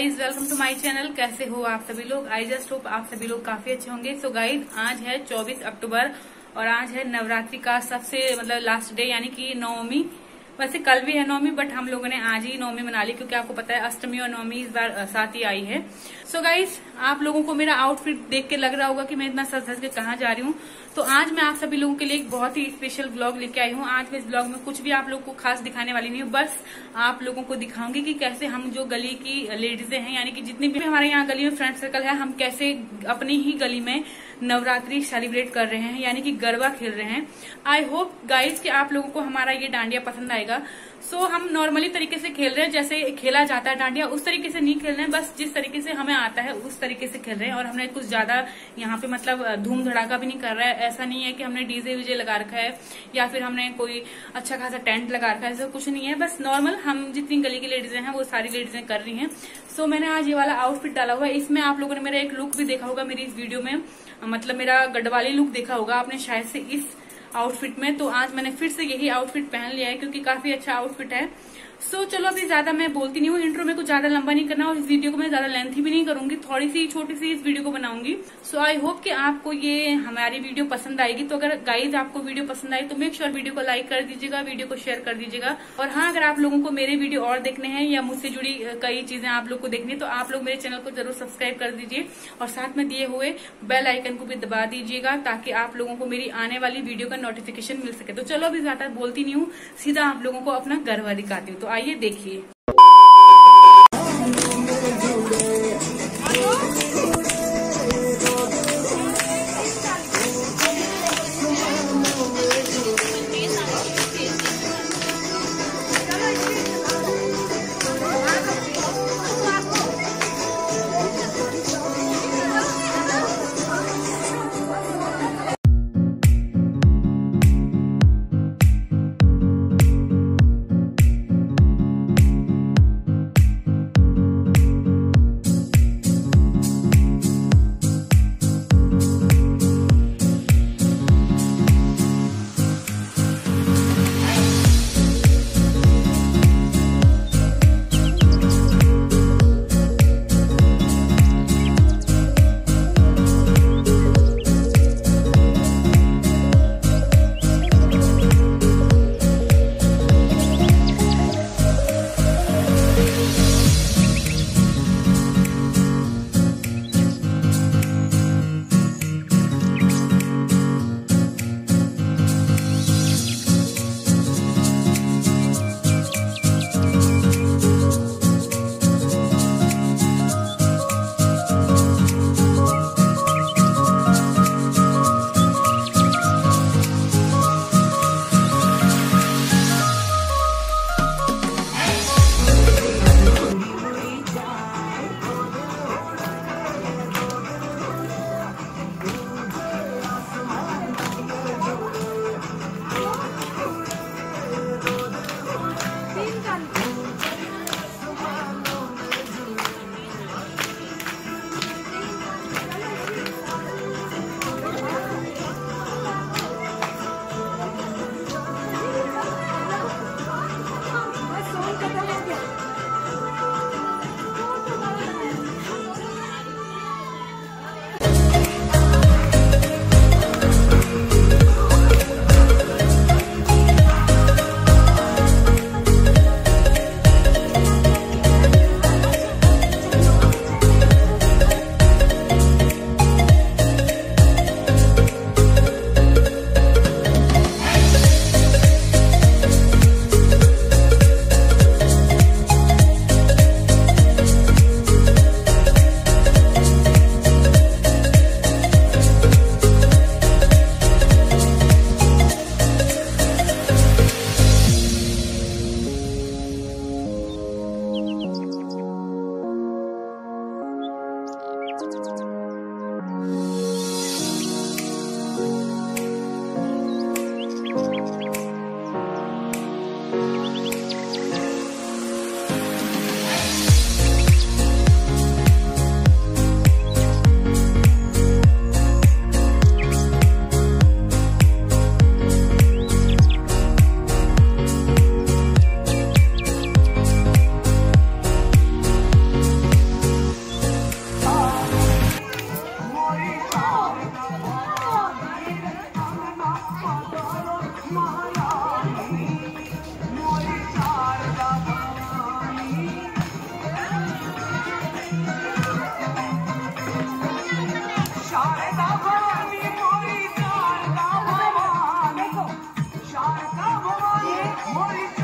My channel कैसे हो आप सभी लोग? आई जस्ट होप आप सभी लोग काफ़ी अच्छे होंगे। सो so गाइज़ आज है 24 अक्टूबर और आज है नवरात्रि का सबसे मतलब लास्ट डे यानी कि नवमी। वैसे कल भी है नवमी बट हम लोगों ने आज ही नवमी मना ली क्योंकि आपको पता है अष्टमी और नवमी इस बार साथ ही आई है। सो so गाइज़ आप लोगों को मेरा आउटफिट देख के लग रहा होगा कि मैं इतना सज सज के कहा जा रही हूँ। तो आज मैं आप सभी लोगों के लिए एक बहुत ही स्पेशल ब्लॉग लेके आई हूँ। आज मैं इस ब्लॉग में कुछ भी आप लोगों को खास दिखाने वाली नहीं हूँ, बस आप लोगों को दिखाऊँगी कि कैसे हम जो गली की लेडीजें हैं, यानी कि जितनी भी हमारे यहाँ गली में फ्रेंड सर्कल है, हम कैसे अपनी ही गली में नवरात्रि सेलिब्रेट कर रहे हैं, यानी कि गरबा खेल रहे हैं। आई होप गाइज़ कि आप लोगों को हमारा ये डांडिया पसंद आएगा। सो so, हम नॉर्मली तरीके से खेल रहे हैं जैसे खेला जाता है डांडिया उस तरीके से नहीं खेल रहे हैं बस जिस तरीके से हमें आता है उस तरीके से खेल रहे हैं। और हमने कुछ ज़्यादा यहाँ पे मतलब धूम धड़ाका भी नहीं कर रहा है। ऐसा नहीं है कि हमने डीजे वीजे लगा रखा है या फिर हमने कोई अच्छा खासा टेंट लगा रखा है ऐसा कुछ नहीं है। बस नॉर्मल हम जितनी गली की लेडीजें हैं वो सारी लेडीजें कर रही हैं। सो so, मैंने आज ये वाला आउटफिट डाला हुआ है। इसमें आप लोगों ने मेरा एक लुक भी देखा होगा मेरी इस वीडियो में। मतलब मेरा गढ़वाली लुक देखा होगा आपने शायद से इस आउटफिट में तो आज मैंने फिर से यही आउटफिट पहन लिया है, क्योंकि काफ़ी अच्छा आउटफिट है। सो so, चलो अभी ज़्यादा मैं बोलती नहीं हूँ इंट्रो में कुछ ज़्यादा लंबा नहीं करना और इस वीडियो को मैं ज़्यादा लेंथी भी नहीं करूँगी थोड़ी सी छोटी सी इस वीडियो को बनाऊँगी। सो आई होप कि आपको ये हमारी वीडियो पसंद आएगी। तो अगर गाइज़ आपको वीडियो पसंद आई तो मेक श्योर वीडियो को लाइक कर दीजिएगा वीडियो को शेयर कर दीजिएगा। और हाँ अगर आप लोगों को मेरे वीडियो और देखने हैं या मुझसे जुड़ी कई चीज़ें आप लोग को देखनी है तो आप लोग मेरे चैनल को ज़रूर सब्सक्राइब कर दीजिए। और साथ में दिए हुए बेल आइकन को भी दबा दीजिएगा ताकि आप लोगों को मेरी आने वाली वीडियो का नोटिफिकेशन मिल सके। तो चलो अभी ज़्यादा बोलती नहीं हूँ सीधा आप लोगों को अपना गरबा दिखाती हूँ। तो आइए देखिए। Morre!